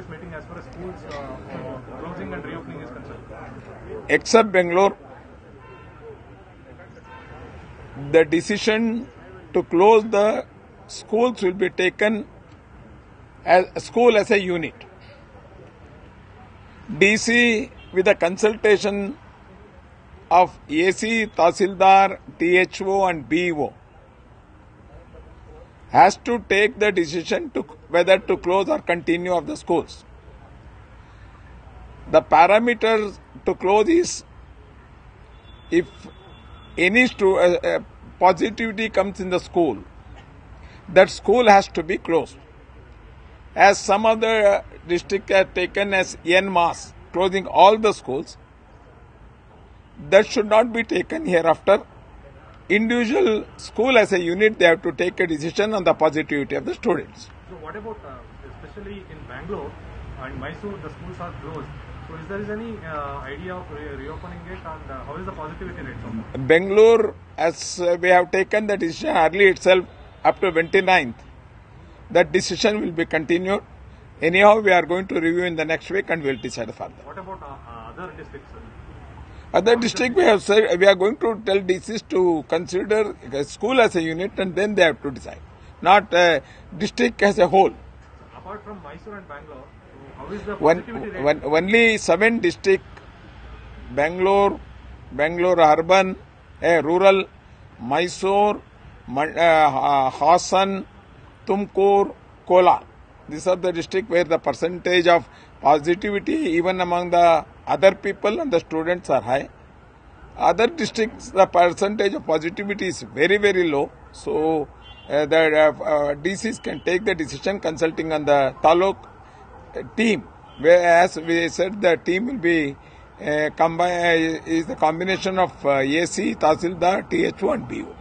various meeting as far as schools uh, closing and reopening is concerned? except Bangalore, the decision to close the schools will be taken as a school as a unit. DC with the consultation of AC, Tahsildar, THO and BO has to take the decision to whether to close or continue of the schools. The parameters to close is if any stu- uh, uh, positivity comes in the school, that school has to be closed. As some other district have taken as en mass, closing all the schools, that should not be taken hereafter. Individual school as a unit, they have to take a decision on the positivity of the students. So what about, uh, especially in Bangalore and Mysore, the schools are closed. So is there is any uh, idea of re- reopening it and uh, how is the positivity rate so? Bangalore, as uh, we have taken the decision early itself up to 29th, that decision will be continued. Anyhow, we are going to review in the next week and we will decide further. What about uh, uh, other districts? Other district, we have said we are going to tell DCs to consider a school as a unit and then they have to decide, not uh, district as a whole. Apart from Mysore and Bangalore, how is the One, one, only seven district, Bangalore, Bangalore urban, eh, rural, Mysore, uh, Hassan, Tumkur, Kolar. These are the districts where the percentage of positivity even among the other people and the students are high. Other districts, the percentage of positivity is very, very low. So, uh, the uh, uh, DCs can take the decision consulting on the taluk uh, team. Whereas we said the team will be uh, uh, is the combination of uh, AC, Tahsildar, THO and BO.